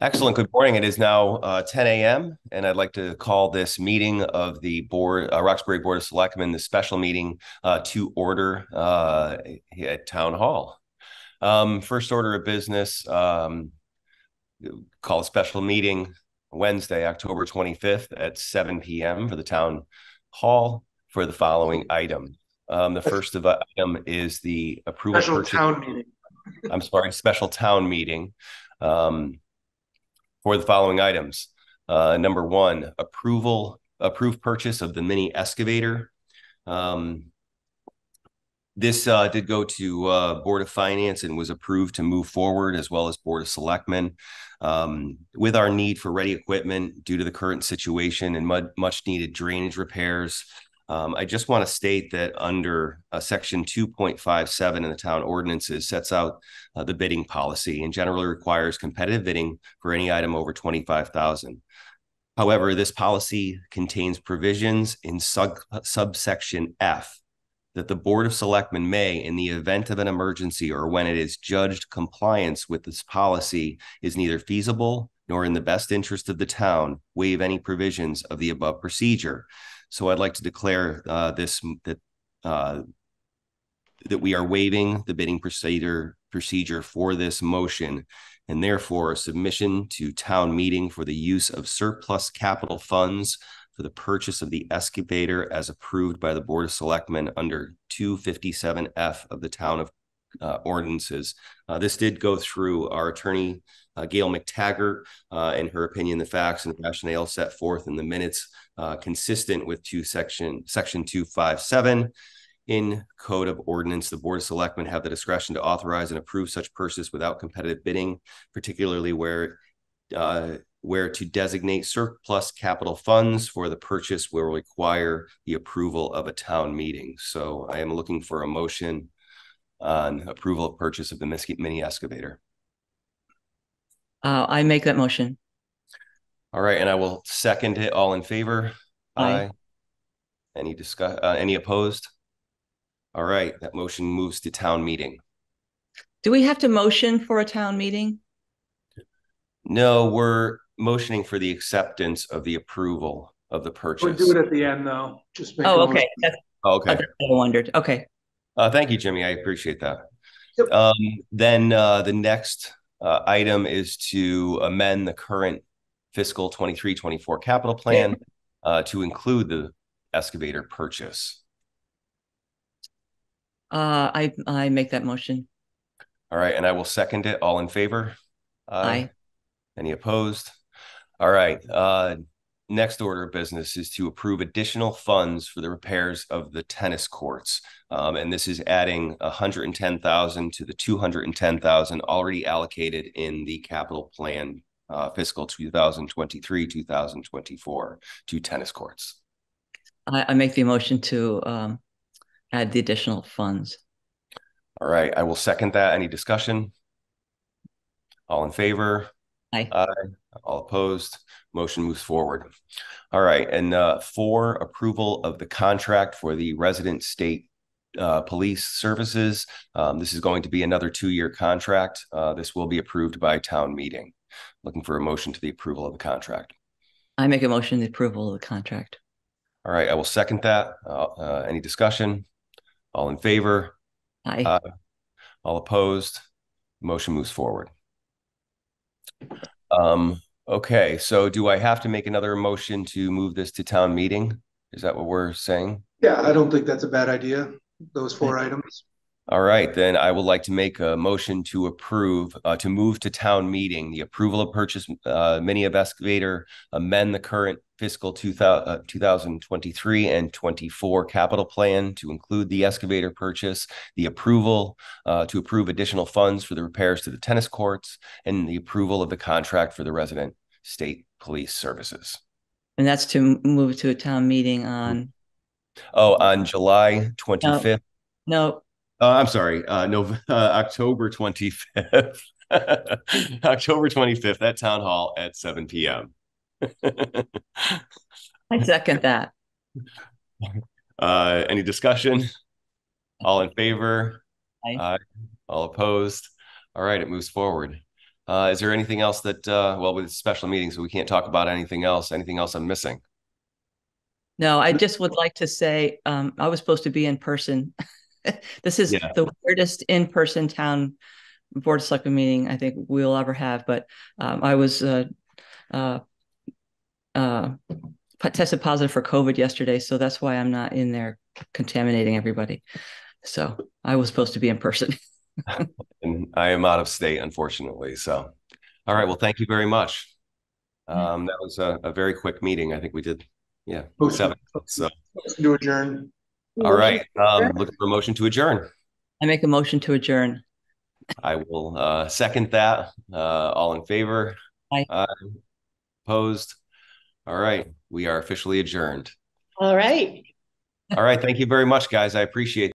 Excellent. Good morning. It is now uh, 10 a.m. and I'd like to call this meeting of the board, uh, Roxbury Board of Selectmen, the special meeting uh, to order uh, at Town Hall. Um, first order of business, um, call a special meeting Wednesday, October 25th at 7 p.m. for the Town Hall for the following item. Um, the first of item is the approval. Special town meeting. I'm sorry, special town meeting. Um, for the following items. Uh, number one, approval, approved purchase of the mini excavator. Um, this uh, did go to uh, Board of Finance and was approved to move forward, as well as Board of Selectmen. Um, with our need for ready equipment due to the current situation and mud, much needed drainage repairs, um, I just want to state that under uh, section 2.57 in the town ordinances sets out uh, the bidding policy and generally requires competitive bidding for any item over 25,000. However, this policy contains provisions in sub, subsection F that the Board of Selectmen may, in the event of an emergency or when it is judged compliance with this policy is neither feasible nor in the best interest of the town, waive any provisions of the above procedure. So I'd like to declare uh, this that uh, that we are waiving the bidding procedure procedure for this motion, and therefore a submission to town meeting for the use of surplus capital funds for the purchase of the excavator as approved by the Board of Selectmen under 257F of the Town of uh, Ordinances. Uh, this did go through our attorney, uh, Gail McTaggart, uh, in her opinion, the facts and rationale set forth in the minutes uh, consistent with two section section 257 in code of ordinance the board of selectmen have the discretion to authorize and approve such purchase without competitive bidding particularly where uh, where to designate surplus capital funds for the purchase will require the approval of a town meeting so i am looking for a motion on approval of purchase of the mini excavator uh, i make that motion all right, and I will second it. All in favor? Aye. Any discuss, uh, any opposed? All right, that motion moves to town meeting. Do we have to motion for a town meeting? No, we're motioning for the acceptance of the approval of the purchase. We'll do it at the end, though. Just make. a Oh, motion. okay. That's Oh, Okay, that's what I wondered. Okay. Uh, thank you, Jimmy. I appreciate that. Yep. Um, then, uh, the next, uh, item is to amend the current fiscal 23, 24 capital plan, uh, to include the excavator purchase. Uh, I, I make that motion. All right, and I will second it. All in favor? Aye. Any opposed? All right. Next order of business is to approve additional funds for the repairs of the tennis courts. Um, and this is adding 110,000 to the 210,000 already allocated in the capital plan uh, fiscal 2023, 2024 to tennis courts. I, I make the motion to, um, add the additional funds. All right, I will second that. Any discussion? All in favor? Aye. Aye. All opposed? Motion moves forward. All right, and uh, for approval of the contract for the resident state uh, police services, um, this is going to be another two-year contract. Uh, this will be approved by town meeting. Looking for a motion to the approval of the contract. I make a motion the approval of the contract. All right, I will second that. Uh, uh, any discussion? All in favor? Aye. Aye. All opposed? Motion moves forward. Um, okay, so do I have to make another motion to move this to town meeting? Is that what we're saying? Yeah, I don't think that's a bad idea. Those four items. All right, then I would like to make a motion to approve, uh, to move to town meeting, the approval of purchase, uh, mini of excavator, amend the current fiscal 2000, uh, 2023 and 24 capital plan to include the excavator purchase, the approval, uh, to approve additional funds for the repairs to the tennis courts, and the approval of the contract for the resident state police services. And that's to move to a town meeting on, Oh, on July 25th, no, Uh, I'm sorry, uh, no, uh, October 25th. October 25th at Town Hall at 7 p.m. I second that. uh, any discussion? All in favor? Aye. All opposed? All right, it moves forward. Uh, is there anything else that, uh, well, with special meetings, so we can't talk about anything else, anything else I'm missing? No, I just would like to say, um, I was supposed to be in person. This is Yeah. the weirdest in-person town board of selectmen meeting I think we'll ever have, but um, I was uh, uh, uh, tested positive for COVID yesterday, so that's why I'm not in there contaminating everybody. So I was supposed to be in person. And I am out of state, unfortunately. So, all right. Well, thank you very much. Um, that was a, a very quick meeting. I think we did, yeah, seven. So, Motion To adjourn. All right. Um, looking for a motion to adjourn. I make a motion to adjourn. I will uh, second that. Uh, all in favor? Aye. Opposed? All right. We are officially adjourned. All right. All right. Thank you very much, guys. I appreciate